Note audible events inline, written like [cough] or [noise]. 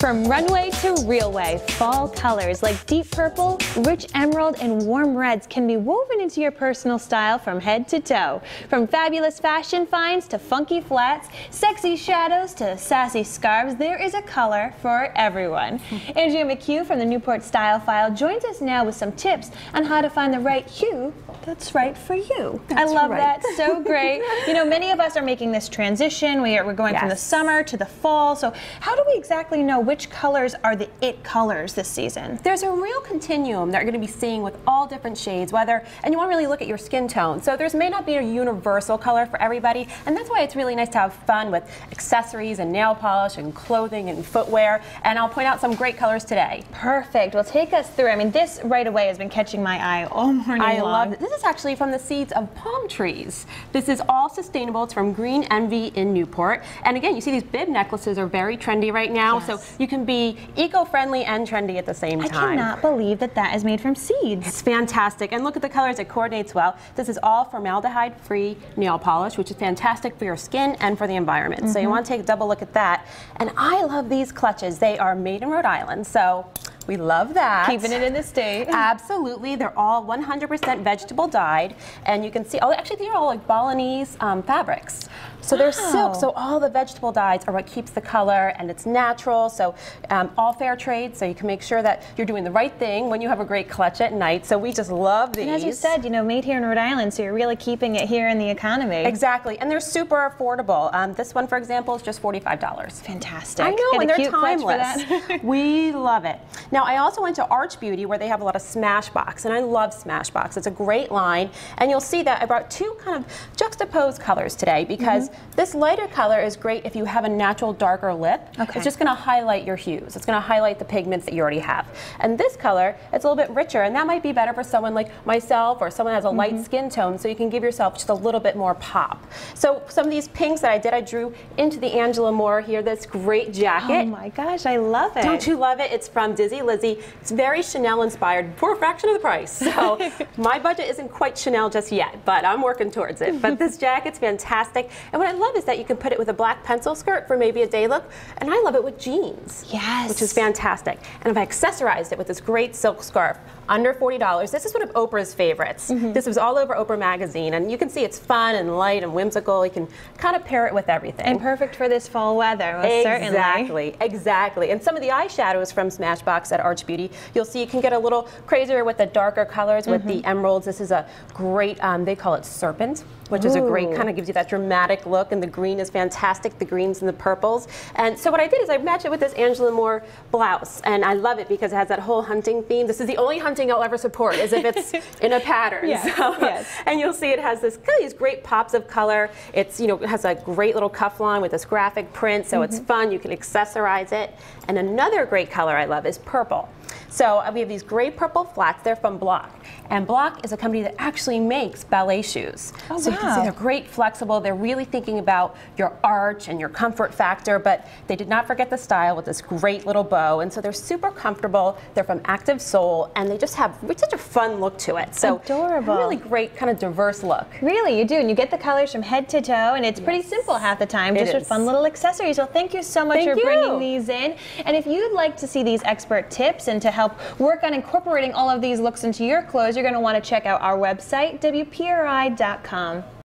From runway to realway, fall colors like deep purple, rich emerald, and warm reds can be woven into your personal style from head to toe. From fabulous fashion finds to funky flats, sexy shadows to sassy scarves, there is a color for everyone. [laughs] Andrea McHugh from the Newport Stylephile joins us now with some tips on how to find the right hue that's right for you. That's I love right. that. So [laughs] great. you know, many of us are making this transition. We are, we're going from the summer to the fall. So how do we exactly know which colors are the it colors this season? There's a real continuum that you're going to be seeing with all different shades, whether, and you want to really look at your skin tone. So there's may not be a universal color for everybody, and that's why it's really nice to have fun with accessories and nail polish and clothing and footwear. And I'll point out some great colors today. Perfect. Well, take us through. I mean, this right away has been catching my eye all morning I long. love it. This is actually from the seeds of palm trees. This is all sustainable. It's from Green Envy in Newport. And again, you see these bib necklaces are very trendy right now, Yes. so you can be eco-friendly and trendy at the same time. I cannot believe that that is made from seeds. It's fantastic. And look at the colors, it coordinates well. This is all formaldehyde free nail polish, which is fantastic for your skin and for the environment. So you Mm-hmm. want to take a double look at that. And I love these clutches. They are made in Rhode Island, so we love that. Keeping it in the state. [laughs] Absolutely. They're all 100% vegetable dyed. And you can see, oh, actually, they're all like Balinese um, fabrics. So they're silk. So all the vegetable dyes are what keeps the color and it's natural. So um, all fair trade. So you can make sure that you're doing the right thing when you have a great clutch at night. So we just love these. And as you said, you know, made here in Rhode Island, so you're really keeping it here in the economy. Exactly. And they're super affordable. Um, this one, for example, is just $45. Fantastic. I know, Get and they're cute clutch for timeless. [laughs] we love it. Now, I also went to Arch Beauty where they have a lot of Smashbox, and I love Smashbox. It's a great line, and you'll see that I brought two kind of juxtaposed colors today because Mm-hmm. this lighter color is great if you have a natural darker lip. Okay. It's just going to highlight your hues. It's going to highlight the pigments that you already have. And this color, it's a little bit richer, and that might be better for someone like myself or someone that has a Mm-hmm. light skin tone, so you can give yourself just a little bit more pop. So some of these pinks that I did, I drew into the Angela Moore here, this great jacket. Oh my gosh, I love it. Don't you love it? It's from Dizzy Lizzy. It's very Chanel inspired for a fraction of the price. So [laughs] my budget isn't quite Chanel just yet, but I'm working towards it. But this [laughs] jacket's fantastic. And what I love is that you can put it with a black pencil skirt for maybe a day look. And I love it with jeans. Yes. Which is fantastic. And if I accessorized it with this great silk scarf, under $40, this is one of Oprah's favorites. Mm-hmm. This was all over Oprah magazine. And you can see it's fun and light and whimsical. You can kind of pair it with everything. And perfect for this fall weather, most certainly. Exactly, exactly. And some of the eyeshadows from Smashbox at Arch Beauty, you'll see you can get a little crazier with the darker colors with the Mm-hmm. emeralds. This is a great, um, they call it serpent, which is a great kind of gives you that dramatic look. And the green is fantastic, the greens and the purples. And so what I did is I matched it with this Angela Moore blouse. And I love it because it has that whole hunting theme. This is the only hunting I'll ever support is if it's [laughs] in a pattern. Yes, So- yes. and you'll see it has this kind of these great pops of color. It's you know it has a great little cuff line with this graphic print, so it's fun. You can accessorize it. And another great color I love is purple. So uh, we have these great purple flats. They're from Bloch, and Bloch is a company that actually makes ballet shoes. Oh, so you can see they're great, flexible. They're really thinking about your arch and your comfort factor, but they did not forget the style with this great little bow. And so they're super comfortable. They're from Active Soul, and they just have such a fun look to it. So Adorable. really great, kind of diverse look. Really, you do. And you get the colors from head to toe, and it's pretty simple half the time, It just with is. fun little accessories. Well, thank you so much Thank for you. bringing these in. And if you'd like to see these expert tips and to help work on incorporating all of these looks into your clothes, you're going to want to check out our website, WPRI.com.